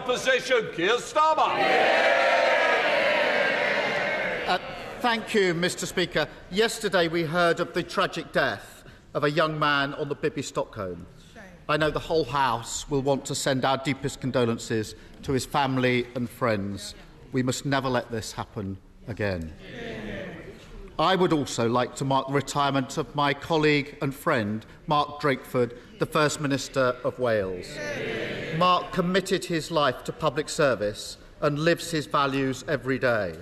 Opposition, Keir Starmer. Uh, thank you, Mr Speaker. Yesterday we heard of the tragic death of a young man on the Bibby Stockholm. I know the whole House will want to send our deepest condolences to his family and friends. We must never let this happen again. I would also like to mark the retirement of my colleague and friend, Mark Drakeford, the First Minister of Wales. Mark committed his life to public service and lives his values every day.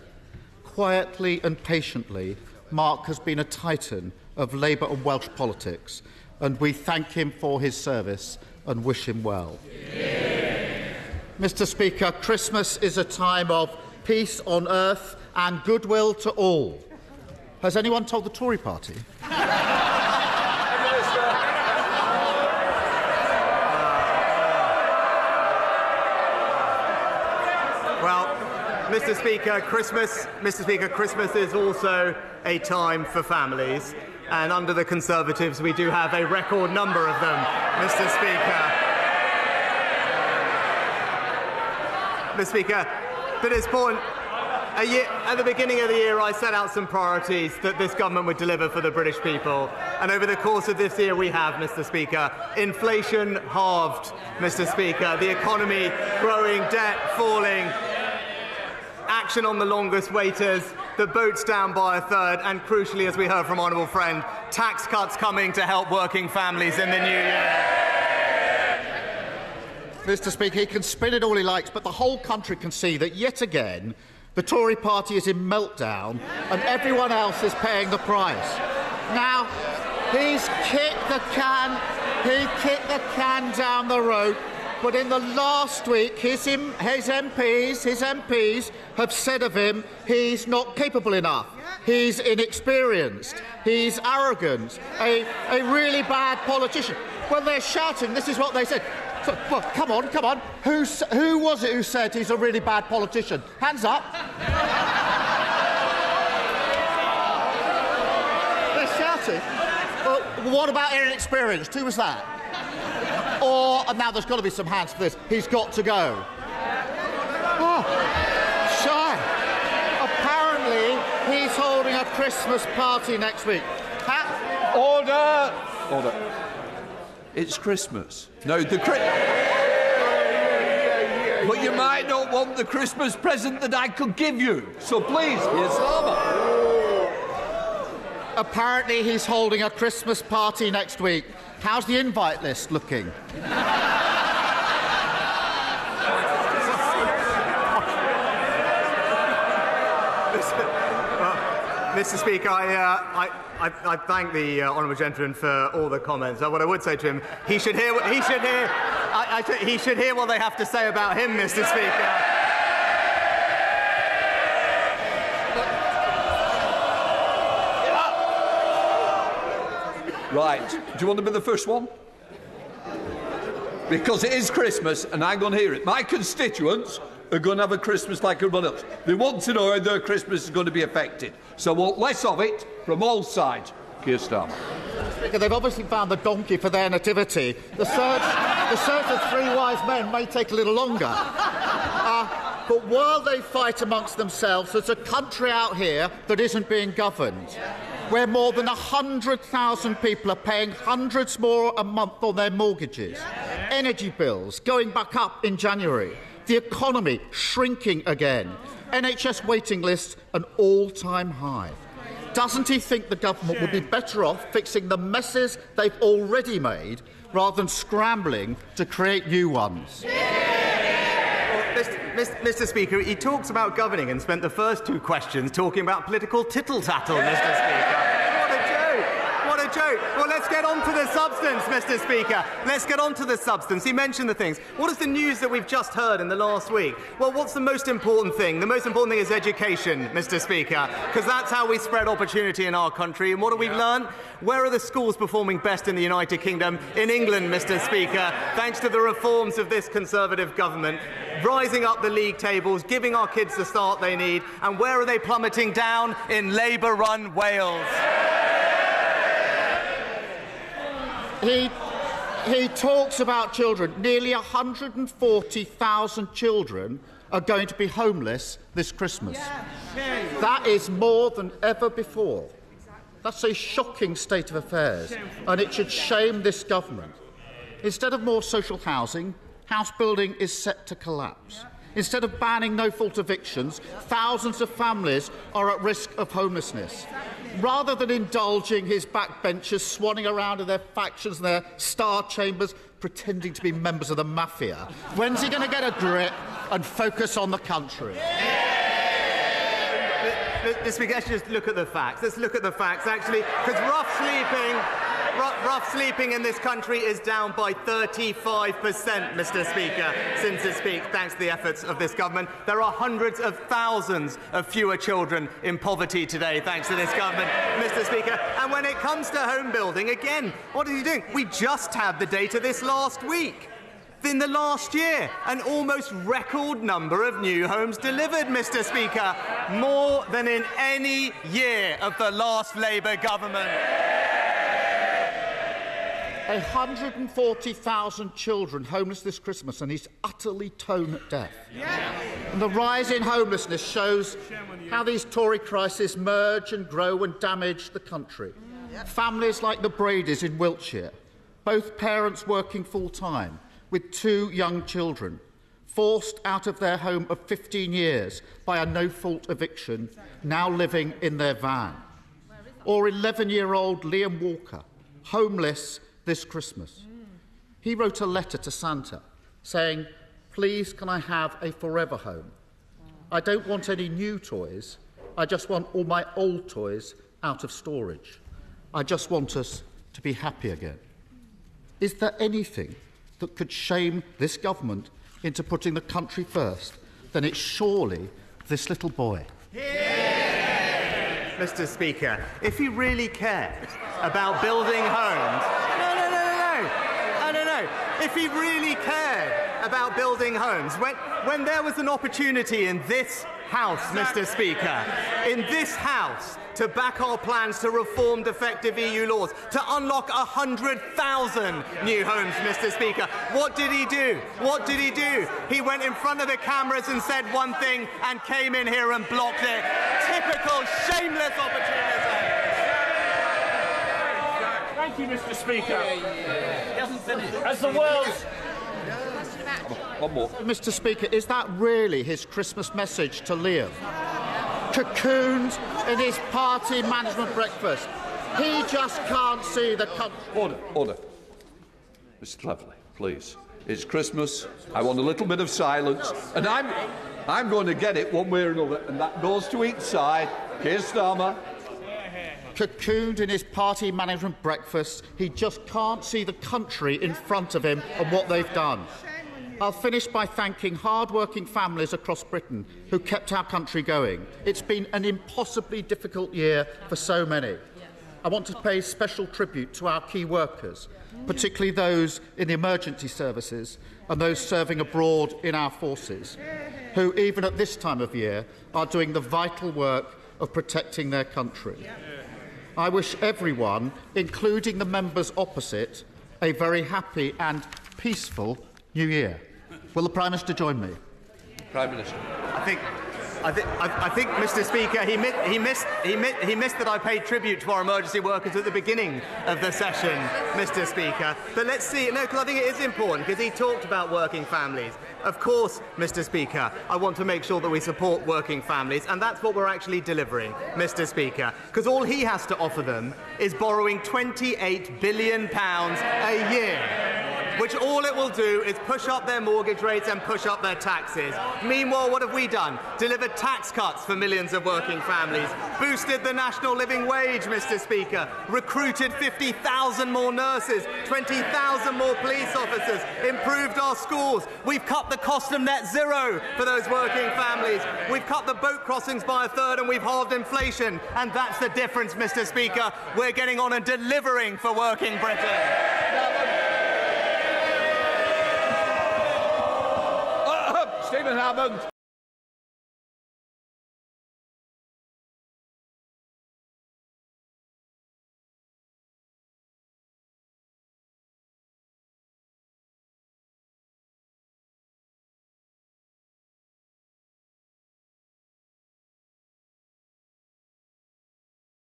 Quietly and patiently, Mark has been a titan of Labour and Welsh politics, and we thank him for his service and wish him well. Yeah. Mr Speaker, Christmas is a time of peace on earth and goodwill to all. Has anyone told the Tory party? Well, Mr. Speaker, Christmas, Mr. Speaker, Christmas is also a time for families, and under the Conservatives, we do have a record number of them, Mr. Speaker. Mr. Speaker, but it's important. Year, at the beginning of the year, I set out some priorities that this government would deliver for the British people. And over the course of this year, we have, Mr. Speaker, inflation halved, Mr. Speaker, the economy growing, debt falling, action on the longest waiters, the boats down by a third, and crucially, as we heard from Honourable Friend, tax cuts coming to help working families in the new year. Mr. Speaker, he can spin it all he likes, but the whole country can see that yet again the Tory party is in meltdown and everyone else is paying the price. Now, he's kicked the can, he kicked the can down the road, but in the last week, his, his MPs, his MPs have said of him he's not capable enough. He's inexperienced. He's arrogant. A, a really bad politician. Well, they're shouting. This is what they said. So, well, come on, come on. Who's, who was it who said he's a really bad politician? Hands up. They're shouting. Well, what about inexperienced? Who was that? Or, and now there's got to be some hands for this, he's got to go. Oh, shy. Apparently, he's holding a Christmas party next week. Ha- Order! Order. It's Christmas. No, the Christmas. But you might not want the Christmas present that I could give you. So please, here's Slava. Apparently, he's holding a Christmas party next week. How's the invite list looking? Mr. Speaker, I, uh, I, I, I, thank the uh, honourable gentleman for all the comments. Uh, what I would say to him, he should hear. He should hear. I, he should hear what they have to say about him, Mr. Speaker. Right. Do you want to be the first one? Because it is Christmas and I'm going to hear it. My constituents are going to have a Christmas like everyone else. They want to know how their Christmas is going to be affected. So want less of it from all sides. Keir Starmer. They've obviously found the donkey for their nativity. The search, the search of three wise men may take a little longer. But while they fight amongst themselves, there's a country out here that isn't being governed, where more than 100,000 people are paying hundreds more a month on their mortgages, energy bills going back up in January the economy shrinking again, NHS waiting lists an all time high. Doesn't he think the government would be better off fixing the messes they've already made rather than scrambling to create new ones? Mr. Speaker, he talks about governing and spent the first two questions talking about political tittle tattle, Mr. Speaker joke. Well, let's get on to the substance, Mr. Speaker. Let's get on to the substance. He mentioned the things. What is the news that we've just heard in the last week? Well, what's the most important thing? The most important thing is education, Mr. Speaker, because that's how we spread opportunity in our country. And what have we yeah. learned? Where are the schools performing best in the United Kingdom? In England, Mr. Speaker, thanks to the reforms of this Conservative government rising up the league tables, giving our kids the start they need. And where are they plummeting down? In Labour run Wales. He, he talks about children. Nearly 140,000 children are going to be homeless this Christmas. That is more than ever before. That's a shocking state of affairs, and it should shame this government. Instead of more social housing, house building is set to collapse. Instead of banning no fault evictions, thousands of families are at risk of homelessness. Rather than indulging his backbenchers swanning around in their factions and their star chambers, pretending to be members of the mafia, when's he going to get a grip and focus on the country? Let's just look at the facts. Let's look at the facts, actually, because rough sleeping, rough, sleeping in this country is down by 35%, Mr. Speaker, since its peak, thanks to the efforts of this government. There are hundreds of thousands of fewer children in poverty today, thanks to this government, Mr. Speaker. And when it comes to home building, again, what are you doing? We just had the data this last week in the last year. An almost record number of new homes delivered, Mr. Speaker, more than in any year of the last Labour government. 140,000 children homeless this Christmas, and he's utterly tone deaf. And the rise in homelessness shows how these Tory crises merge and grow and damage the country. Families like the Bradys in Wiltshire, both parents working full time, with two young children, forced out of their home of 15 years by a no fault eviction, now living in their van. Or 11 year old Liam Walker, homeless this Christmas. He wrote a letter to Santa saying, Please, can I have a forever home? I don't want any new toys. I just want all my old toys out of storage. I just want us to be happy again. Is there anything that could shame this government into putting the country first, then it's surely this little boy. Mr. Speaker, if he really cared about building homes, no, no, no, no, no, no, no, no. If he really cared about building homes, when, when there was an opportunity in this House, Mr. Speaker, in this House to back our plans to reform defective EU laws, to unlock 100,000 new homes, Mr. Speaker. What did he do? What did he do? He went in front of the cameras and said one thing and came in here and blocked it. Typical Thank you, Mr. Speaker. As the world's One more. Mr. Speaker, is that really his Christmas message to Liam? Cocooned in his party management breakfast. He just can't see the country. Order, order. Mr. Cleverly, please. It's Christmas. I want a little bit of silence. And I'm, I'm going to get it one way or another. And that goes to each side. Keir Starmer. Cocooned in his party management breakfast, he just can't see the country in front of him and what they've done. I'll finish by thanking hard-working families across Britain who kept our country going. It's been an impossibly difficult year for so many. I want to pay special tribute to our key workers, particularly those in the emergency services and those serving abroad in our forces, who, even at this time of year, are doing the vital work of protecting their country. I wish everyone, including the members opposite, a very happy and peaceful New Year. Will the Prime Minister join me? Prime Minister. I think. I, th- I, I think, Mr. Speaker, he, mi- he, missed, he, mi- he missed that I paid tribute to our emergency workers at the beginning of the session, Mr. Speaker. But let's see, no, because I think it is important, because he talked about working families. Of course, Mr. Speaker, I want to make sure that we support working families, and that's what we're actually delivering, Mr. Speaker, because all he has to offer them is borrowing £28 billion a year which all it will do is push up their mortgage rates and push up their taxes. Meanwhile, what have we done? Delivered tax cuts for millions of working families, boosted the national living wage, Mr. Speaker, recruited 50,000 more nurses, 20,000 more police officers, improved our schools. We've cut the cost of net zero for those working families. We've cut the boat crossings by a third and we've halved inflation. And that's the difference, Mr. Speaker. We're getting on and delivering for working Britain. Stephen Hammond.